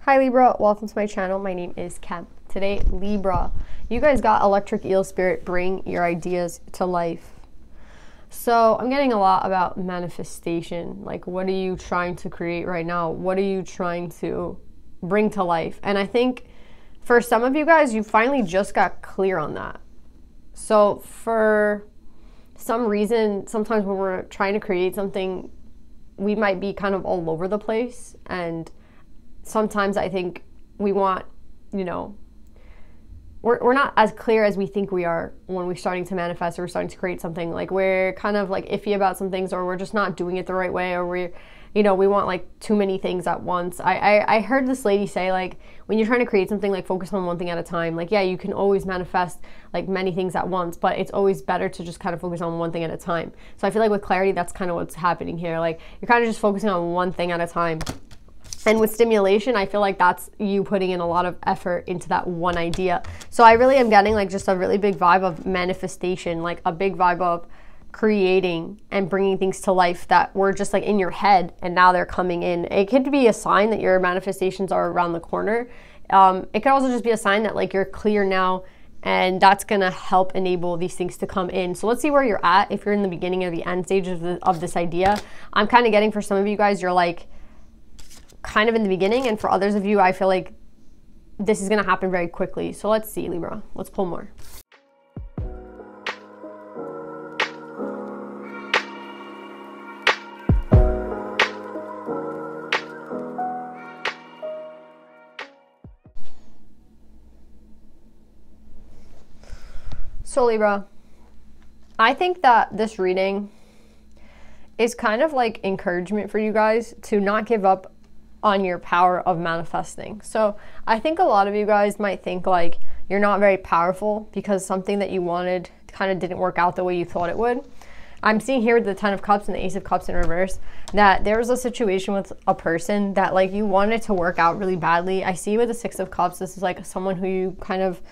Hi Libra, welcome to my channel. My name is Kem. Today, Libra, you guys got Electric Eel Spirit, bring your ideas to life. So, I'm getting a lot about manifestation. Like, what are you trying to create right now? What are you trying to bring to life? And I think for some of you guys, you finally just got clear on that. So, for some reason, sometimes when we're trying to create something, we might be kind of all over the place. And sometimes I think we want, you know, we're, we're not as clear as we think we are when we're starting to manifest or we're starting to create something. Like we're kind of like iffy about some things or we're just not doing it the right way or we're, you know, we want like too many things at once. I, I, I heard this lady say like when you're trying to create something, like focus on one thing at a time. Like, yeah, you can always manifest like many things at once, but it's always better to just kind of focus on one thing at a time. So I feel like with clarity, that's kind of what's happening here. Like you're kind of just focusing on one thing at a time. And with stimulation, I feel like that's you putting in a lot of effort into that one idea. So I really am getting like just a really big vibe of manifestation, like a big vibe of creating and bringing things to life that were just like in your head and now they're coming in. It could be a sign that your manifestations are around the corner. Um, it could also just be a sign that like you're clear now and that's gonna help enable these things to come in. So let's see where you're at if you're in the beginning or the end stage of, the, of this idea. I'm kind of getting for some of you guys, you're like, kind of in the beginning, and for others of you, I feel like this is going to happen very quickly. So let's see, Libra. Let's pull more. So, Libra, I think that this reading is kind of like encouragement for you guys to not give up on your power of manifesting. So I think a lot of you guys might think like you're not very powerful because something that you wanted kind of didn't work out the way you thought it would. I'm seeing here with the Ten of Cups and the Ace of Cups in reverse that there was a situation with a person that like you wanted to work out really badly. I see with the Six of Cups, this is like someone who you kind of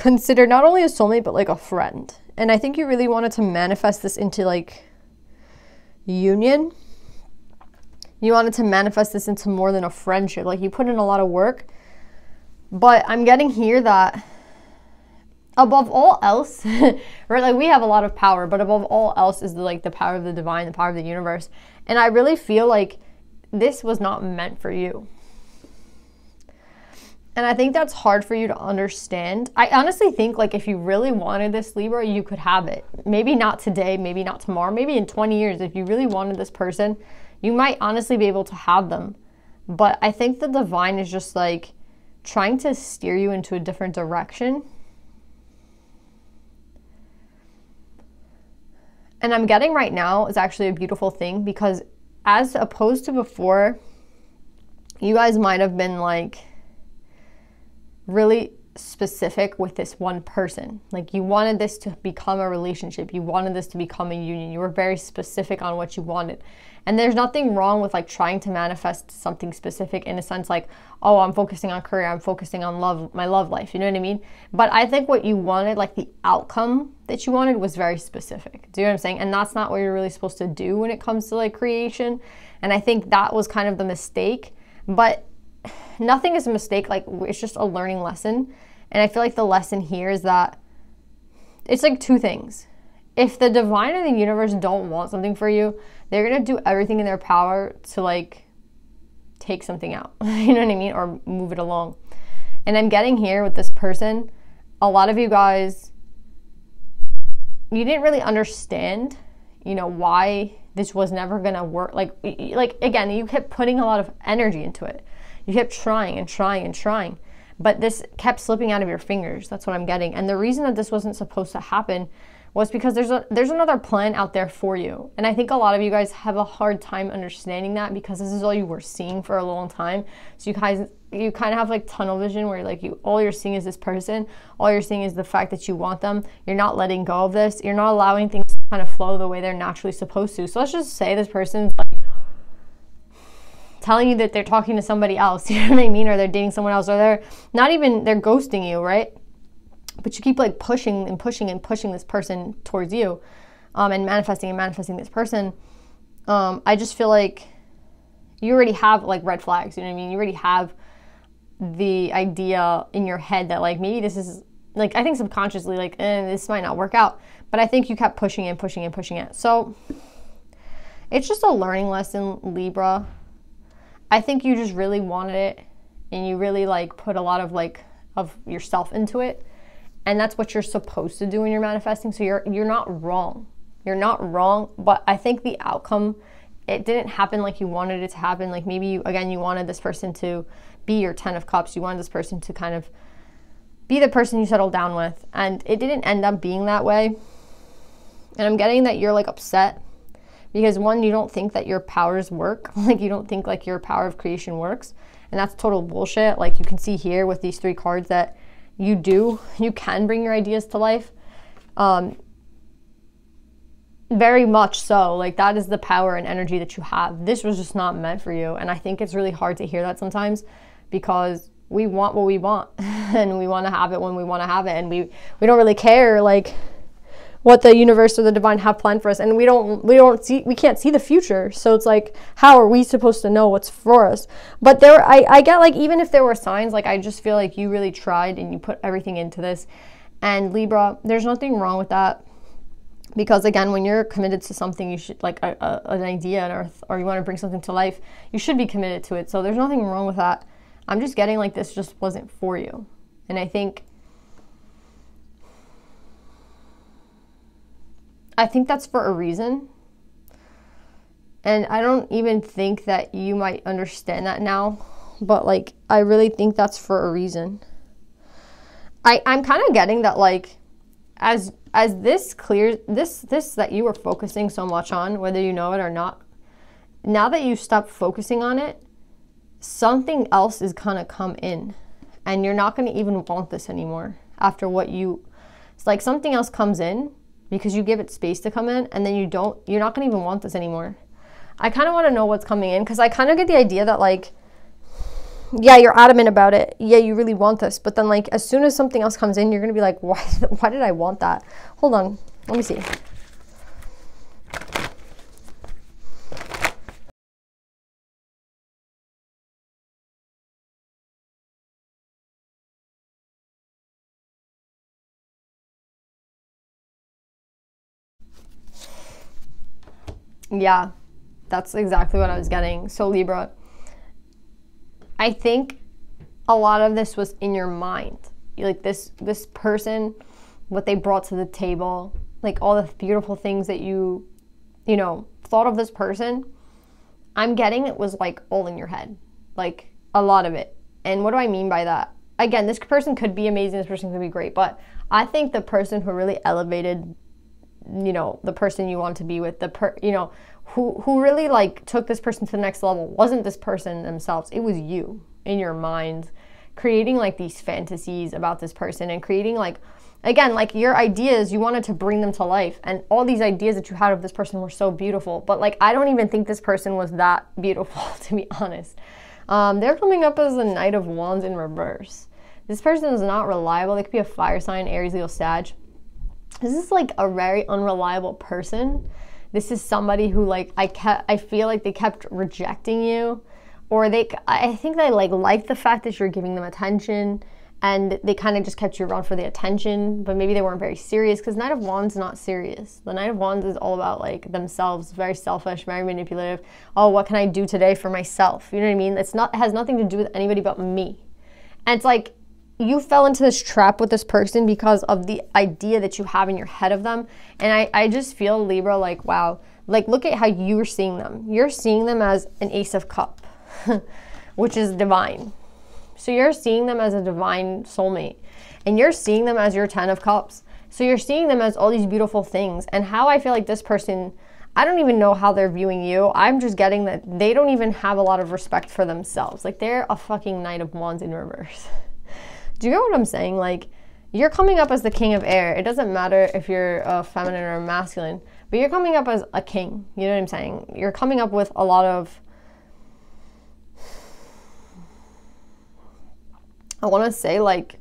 consider not only a soulmate but like a friend. And I think you really wanted to manifest this into like union you wanted to manifest this into more than a friendship. Like you put in a lot of work. But I'm getting here that above all else, right? Like we have a lot of power, but above all else is the, like the power of the divine, the power of the universe. And I really feel like this was not meant for you. And I think that's hard for you to understand. I honestly think like if you really wanted this Libra, you could have it. Maybe not today, maybe not tomorrow, maybe in 20 years if you really wanted this person, you might honestly be able to have them. But I think the divine is just like trying to steer you into a different direction. And I'm getting right now is actually a beautiful thing because as opposed to before, you guys might have been like really specific with this one person. Like you wanted this to become a relationship. You wanted this to become a union. You were very specific on what you wanted. And there's nothing wrong with like trying to manifest something specific in a sense like, oh, I'm focusing on career, I'm focusing on love, my love life. You know what I mean? But I think what you wanted, like the outcome that you wanted was very specific. Do you know what I'm saying? And that's not what you're really supposed to do when it comes to like creation. And I think that was kind of the mistake. But nothing is a mistake. Like it's just a learning lesson. And I feel like the lesson here is that it's like two things. If the divine and the universe don't want something for you, they're going to do everything in their power to like take something out. you know what I mean? Or move it along. And I'm getting here with this person, a lot of you guys you didn't really understand, you know, why this was never going to work. Like like again, you kept putting a lot of energy into it. You kept trying and trying and trying. But this kept slipping out of your fingers. That's what I'm getting. And the reason that this wasn't supposed to happen was because there's a there's another plan out there for you. And I think a lot of you guys have a hard time understanding that because this is all you were seeing for a long time. So you guys you kind of have like tunnel vision where like you all you're seeing is this person, all you're seeing is the fact that you want them. You're not letting go of this. You're not allowing things to kind of flow the way they're naturally supposed to. So let's just say this person's like telling you that they're talking to somebody else, you know what I mean, or they're dating someone else, or they're not even they're ghosting you, right? but you keep like pushing and pushing and pushing this person towards you um, and manifesting and manifesting this person, um, I just feel like you already have like red flags. You know what I mean? You already have the idea in your head that like maybe this is like I think subconsciously like eh, this might not work out, but I think you kept pushing and pushing and pushing it. So it's just a learning lesson, Libra. I think you just really wanted it, and you really like put a lot of like of yourself into it, and that's what you're supposed to do when you're manifesting. So you're you're not wrong. You're not wrong, but I think the outcome it didn't happen like you wanted it to happen. Like maybe you again you wanted this person to be your 10 of cups. You wanted this person to kind of be the person you settled down with, and it didn't end up being that way. And I'm getting that you're like upset because one you don't think that your powers work. like you don't think like your power of creation works. And that's total bullshit. Like you can see here with these three cards that you do, you can bring your ideas to life. Um, very much so. Like that is the power and energy that you have. This was just not meant for you. And I think it's really hard to hear that sometimes because we want what we want and we want to have it when we want to have it and we we don't really care like what the universe or the divine have planned for us. And we don't we don't see we can't see the future. So it's like how are we supposed to know what's for us? But there I, I get like even if there were signs like i just feel like you really tried and you put everything into this. And libra there's nothing wrong with that. Because again when you're committed to something you should like a, a, an idea or, or you want to bring something to life you should be committed to it. So there's nothing wrong with that. I'm just getting like this just wasn't for you. And i think i think that's for a reason. And i don't even think that you might understand that now but like i really think that's for a reason. I i'm kind of getting that like as as this clears this this that you were focusing so much on whether you know it or not now that you stop focusing on it something else is going to come in. And you're not going to even want this anymore after what you it's like something else comes in because you give it space to come in and then you don't you're not going to even want this anymore i kind of want to know what's coming in because i kind of get the idea that like yeah, you're adamant about it. Yeah, you really want this. But then, like, as soon as something else comes in, you're going to be like, why, why did I want that? Hold on. Let me see. Yeah, that's exactly what I was getting. So, Libra, I think a lot of this was in your mind. Like this this person, what they brought to the table, like all the beautiful things that you, you know, thought of this person. I'm getting it was like all in your head. Like a lot of it. And what do I mean by that? Again, this person could be amazing, this person could be great, but I think the person who really elevated you know the person you want to be with the per you know who who really like took this person to the next level wasn't this person themselves. It was you in your mind creating like these fantasies about this person and creating like again like your ideas you wanted to bring them to life. And all these ideas that you had of this person were so beautiful. But like i don't even think this person was that beautiful to be honest. Um, they're coming up as a knight of wands in reverse. This person is not reliable. They could be a fire sign aries leo sag this is like a very unreliable person this is somebody who like I kept I feel like they kept rejecting you or they I think they like liked the fact that you're giving them attention and they kind of just kept you around for the attention, but maybe they weren't very serious because Knight of Wands not serious. The Knight of Wands is all about like themselves, very selfish, very manipulative. Oh, what can I do today for myself? You know what I mean? It's not it has nothing to do with anybody but me. And it's like you fell into this trap with this person because of the idea that you have in your head of them. And I, I just feel Libra like, wow, like look at how you're seeing them. You're seeing them as an ace of cup, which is divine. So you're seeing them as a divine soulmate. And you're seeing them as your 10 of cups. So you're seeing them as all these beautiful things. And how I feel like this person, I don't even know how they're viewing you. I'm just getting that they don't even have a lot of respect for themselves. Like they're a fucking Knight of Wands in reverse. Do you know what I'm saying? Like, you're coming up as the king of air. It doesn't matter if you're a feminine or masculine, but you're coming up as a king. You know what I'm saying? You're coming up with a lot of. I want to say, like,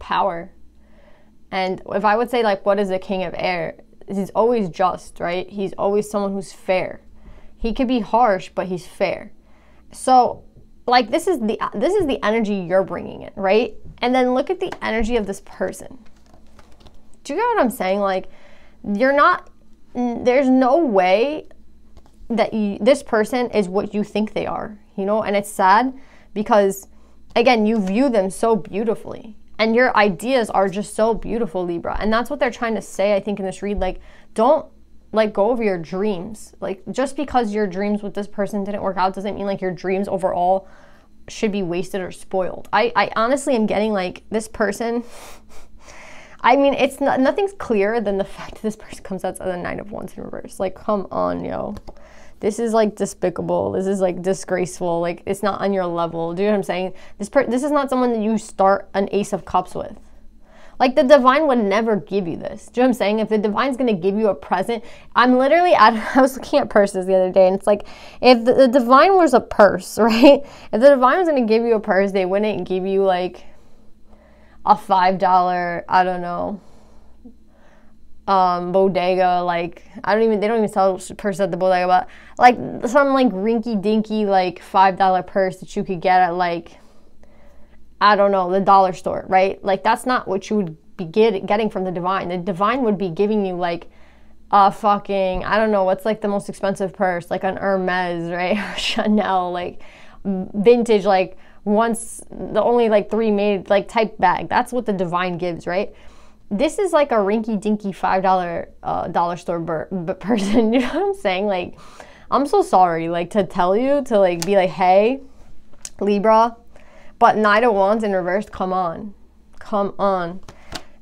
power. And if I would say, like, what is the king of air? He's always just, right? He's always someone who's fair. He could be harsh, but he's fair. So, like, this is the this is the energy you're bringing in, right? And then look at the energy of this person. Do you get what I'm saying? Like, you're not. There's no way that you, this person is what you think they are, you know? And it's sad because, again, you view them so beautifully. And your ideas are just so beautiful, Libra. And that's what they're trying to say, I think, in this read. Like, don't like go over your dreams. Like, just because your dreams with this person didn't work out doesn't mean like your dreams overall should be wasted or spoiled. I, I honestly am getting like this person. I mean, it's not, nothing's clearer than the fact that this person comes out as the Nine of Wands in reverse. Like, come on, yo this is like despicable. This is like disgraceful. Like it's not on your level. Do you know what I'm saying? This per- this is not someone that you start an ace of cups with. Like the divine would never give you this. Do you know what I'm saying? If the divine's gonna give you a present, I'm literally at I was looking at purses the other day and it's like if the, the divine was a purse, right? If the divine was gonna give you a purse, they wouldn't give you like a five dollar, I don't know, um, bodega, like I don't even they don't even sell purses at the bodega, but like some like rinky dinky like five dollar purse that you could get at like I don't know the dollar store, right? Like that's not what you would be get, getting from the divine. The divine would be giving you like a fucking I don't know what's like the most expensive purse, like an Hermes, right? Chanel, like vintage, like once the only like three made like type bag. That's what the divine gives, right? this is like a rinky dinky five dollar uh, dollar store bur- person. You know what I'm saying? Like, I'm so sorry. Like to tell you to like be like, hey, Libra, but Knight of Wands in reverse. Come on, come on.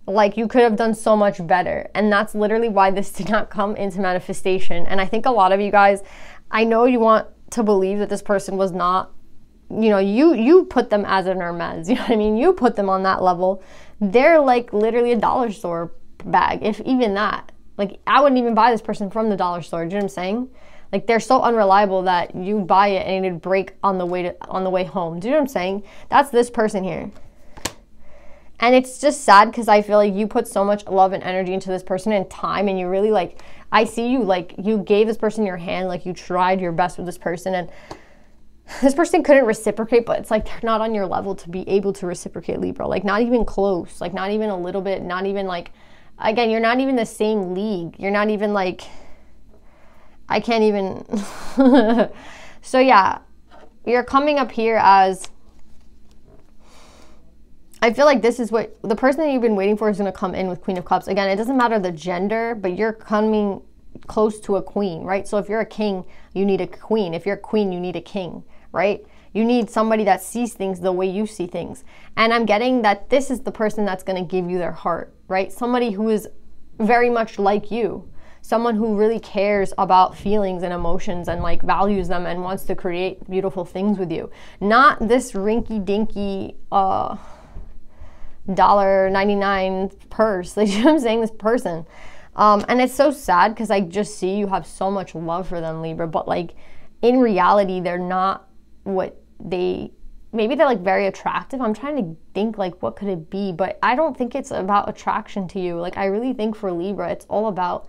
Like you could have done so much better, and that's literally why this did not come into manifestation. And I think a lot of you guys, I know you want to believe that this person was not you know, you you put them as an Hermes. You know what I mean? You put them on that level they're like literally a dollar store bag, if even that. Like I wouldn't even buy this person from the dollar store. Do you know what I'm saying? Like they're so unreliable that you buy it and it'd break on the way to on the way home. Do you know what I'm saying? That's this person here. And it's just sad because I feel like you put so much love and energy into this person and time, and you really like. I see you like you gave this person your hand, like you tried your best with this person, and this person couldn't reciprocate, but it's like they're not on your level to be able to reciprocate Libra. Like not even close, like not even a little bit, not even like again, you're not even the same league. You're not even like I can't even So yeah, you're coming up here as I feel like this is what the person that you've been waiting for is going to come in with Queen of Cups. Again, it doesn't matter the gender, but you're coming close to a queen, right? So if you're a king, you need a queen. If you're a queen, you need a king right? You need somebody that sees things the way you see things. And I'm getting that this is the person that's going to give you their heart, right? Somebody who is very much like you. Someone who really cares about feelings and emotions and like values them and wants to create beautiful things with you. Not this rinky dinky uh dollar 99 purse. Like you know what I'm saying? This person. Um, and it's so sad because I just see you have so much love for them, Libra, but like in reality, they're not what they maybe they're like very attractive. I'm trying to think like what could it be, but I don't think it's about attraction to you. Like I really think for Libra, it's all about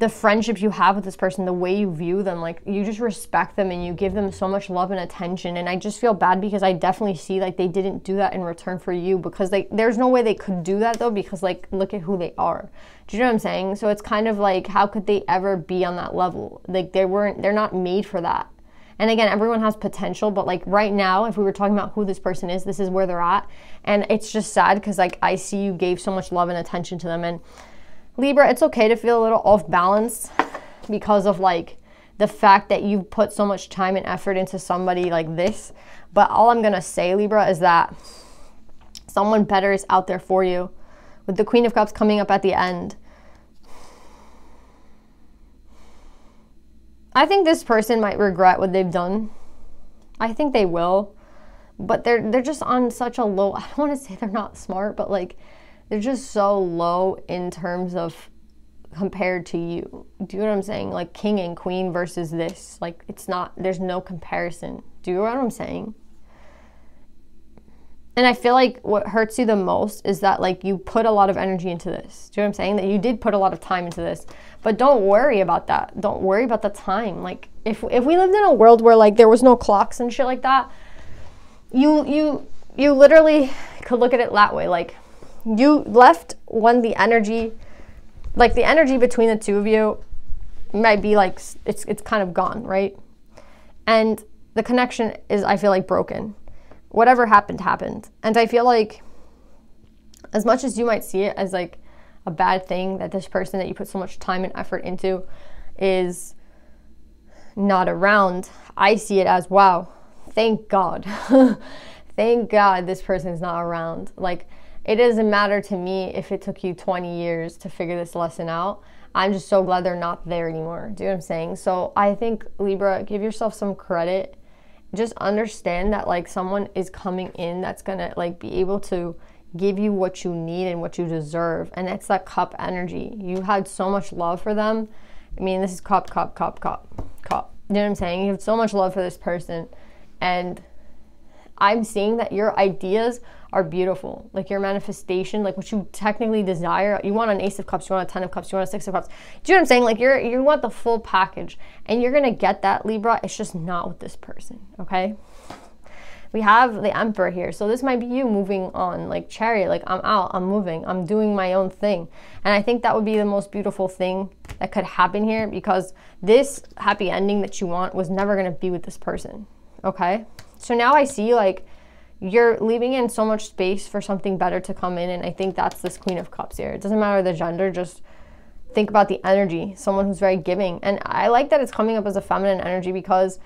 the friendship you have with this person, the way you view them, like you just respect them and you give them so much love and attention. And I just feel bad because I definitely see like they didn't do that in return for you because like there's no way they could do that though because like look at who they are. Do you know what I'm saying? So it's kind of like how could they ever be on that level? Like they weren't they're not made for that. And again, everyone has potential, but like right now, if we were talking about who this person is, this is where they're at. And it's just sad because like I see you gave so much love and attention to them. And Libra, it's okay to feel a little off balance because of like the fact that you put so much time and effort into somebody like this. But all I'm gonna say, Libra, is that someone better is out there for you. With the Queen of Cups coming up at the end, I think this person might regret what they've done. I think they will. But they're they're just on such a low I don't want to say they're not smart, but like they're just so low in terms of compared to you. Do you know what I'm saying? Like king and queen versus this. Like it's not there's no comparison. Do you know what I'm saying? and I feel like what hurts you the most is that like you put a lot of energy into this. Do you know what I'm saying? That you did put a lot of time into this. But don't worry about that. Don't worry about the time. Like if if we lived in a world where like there was no clocks and shit like that, you you you literally could look at it that way. Like you left when the energy like the energy between the two of you might be like it's it's kind of gone, right? And the connection is I feel like broken. Whatever happened happened. And I feel like as much as you might see it as like a bad thing that this person that you put so much time and effort into is not around, I see it as wow, thank God. thank God this person is not around. Like it doesn't matter to me if it took you 20 years to figure this lesson out. I'm just so glad they're not there anymore. Do you know what I'm saying? So I think Libra, give yourself some credit. Just understand that like someone is coming in that's gonna like be able to give you what you need and what you deserve. And it's that cup energy. You had so much love for them. I mean, this is cup, cup, cup, cup, cup. You know what I'm saying? You have so much love for this person. And I'm seeing that your ideas are beautiful. Like your manifestation, like what you technically desire. You want an ace of cups, you want a ten of cups, you want a six of cups. Do you know what I'm saying? Like you're you want the full package. And you're gonna get that, Libra. It's just not with this person, okay? We have the Emperor here. So this might be you moving on, like chariot, like I'm out, I'm moving, I'm doing my own thing. And I think that would be the most beautiful thing that could happen here because this happy ending that you want was never gonna be with this person. Okay? So now I see like you're leaving in so much space for something better to come in. And I think that's this Queen of Cups here. It doesn't matter the gender, just think about the energy, someone who's very giving. And I like that it's coming up as a feminine energy because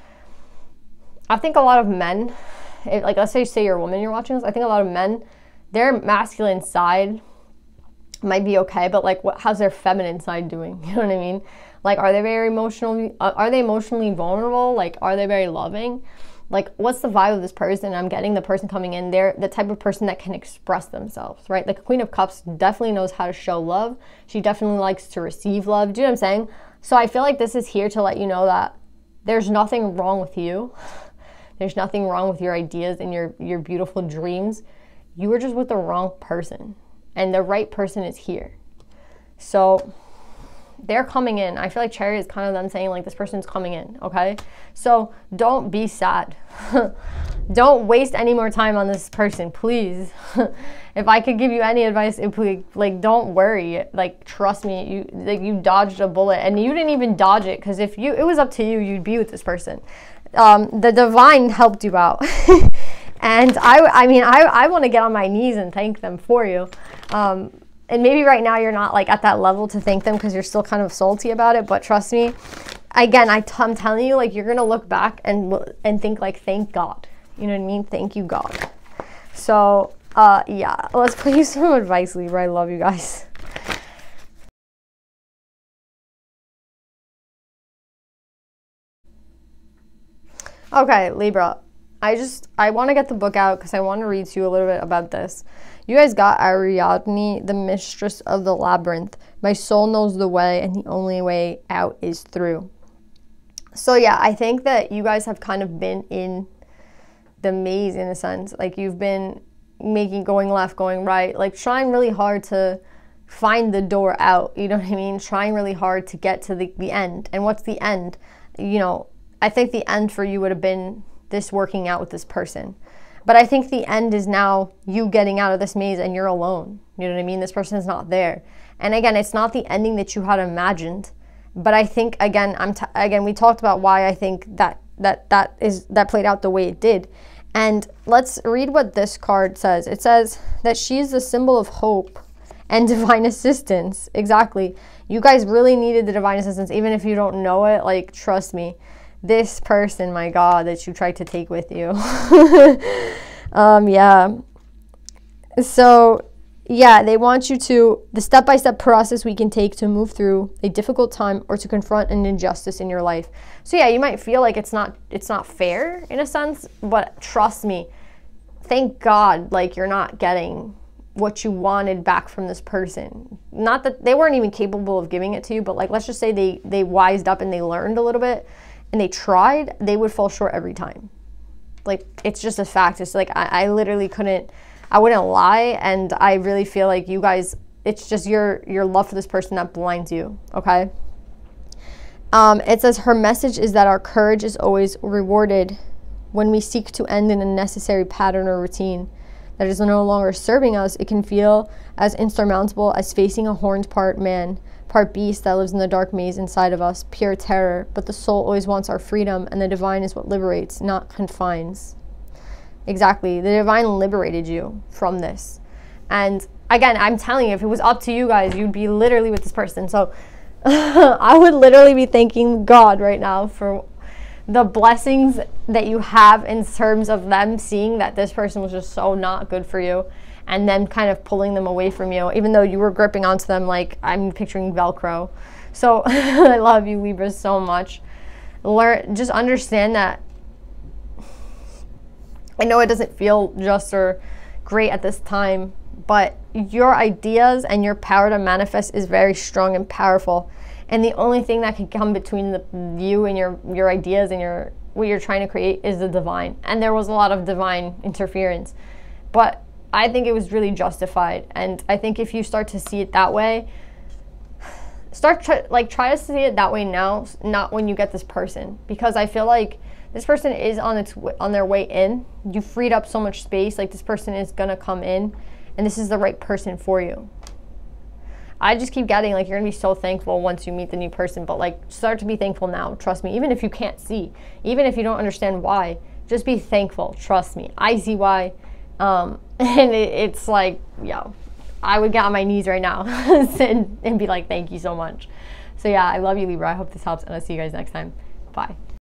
I think a lot of men, it, like let's say, say you're a woman, you're watching this, I think a lot of men, their masculine side might be okay, but like, what, how's their feminine side doing? You know what I mean? Like, are they very emotionally, uh, are they emotionally vulnerable? Like, are they very loving? Like what's the vibe of this person? I'm getting the person coming in. They're the type of person that can express themselves right? Like queen of cups definitely knows how to show love. She definitely likes to receive love. Do you know what i'm saying? So i feel like this is here to let you know that there's nothing wrong with you. There's nothing wrong with your ideas and your your beautiful dreams. You were just with the wrong person and the right person is here. So they're coming in. I feel like Chariot is kind of them saying like this person's coming in, okay? So don't be sad. don't waste any more time on this person, please. if I could give you any advice, it please, like don't worry. Like trust me, you like you dodged a bullet and you didn't even dodge it because if you it was up to you, you'd be with this person. Um, the divine helped you out. and I, I mean, I, I want to get on my knees and thank them for you. Um, and maybe right now you're not like at that level to thank them because you're still kind of salty about it but trust me again I t- i'm telling you like you're gonna look back and and think like thank god. You know what i mean? Thank you god. So uh yeah. Let's play some advice libra. I love you guys. Okay libra i just i want to get the book out because i want to read to you a little bit about this you guys got Ariadne, the mistress of the labyrinth. My soul knows the way, and the only way out is through. So, yeah, I think that you guys have kind of been in the maze in a sense. Like, you've been making going left, going right, like trying really hard to find the door out. You know what I mean? Trying really hard to get to the, the end. And what's the end? You know, I think the end for you would have been this working out with this person. But I think the end is now you getting out of this maze and you're alone. You know what I mean? This person is not there. And again, it's not the ending that you had imagined. But I think again, I'm t- again we talked about why I think that that that is that played out the way it did. And let's read what this card says. It says that she's the symbol of hope and divine assistance. Exactly. You guys really needed the divine assistance even if you don't know it. Like trust me this person, my God, that you tried to take with you. um, yeah. So, yeah, they want you to, the step by step process we can take to move through a difficult time or to confront an injustice in your life. So, yeah, you might feel like it's not, it's not fair in a sense, but trust me, thank God, like you're not getting what you wanted back from this person. Not that they weren't even capable of giving it to you, but like let's just say they they wised up and they learned a little bit and they tried, they would fall short every time. Like it's just a fact. It's like I, I literally couldn't I wouldn't lie and I really feel like you guys it's just your your love for this person that blinds you, okay? Um, it says her message is that our courage is always rewarded when we seek to end an unnecessary pattern or routine that is no longer serving us. It can feel as insurmountable as facing a horned part man, part beast that lives in the dark maze inside of us, pure terror. But the soul always wants our freedom, and the divine is what liberates, not confines. Exactly. The divine liberated you from this. And again, I'm telling you, if it was up to you guys, you'd be literally with this person. So I would literally be thanking God right now for the blessings that you have in terms of them seeing that this person was just so not good for you and then kind of pulling them away from you, even though you were gripping onto them like I'm picturing Velcro. So I love you, Libras, so much. Learn, just understand that. I know it doesn't feel just or great at this time, but your ideas and your power to manifest is very strong and powerful. And the only thing that can come between the, you and your your ideas and your what you're trying to create is the divine. And there was a lot of divine interference, but I think it was really justified. And I think if you start to see it that way, start like try to see it that way now, not when you get this person, because I feel like this person is on its on their way in. You freed up so much space. Like this person is gonna come in, and this is the right person for you. I just keep getting like you're gonna be so thankful once you meet the new person, but like start to be thankful now. Trust me, even if you can't see, even if you don't understand why, just be thankful. Trust me, I see why, um, and it, it's like yeah, I would get on my knees right now and, and be like, thank you so much. So yeah, I love you Libra. I hope this helps, and I'll see you guys next time. Bye.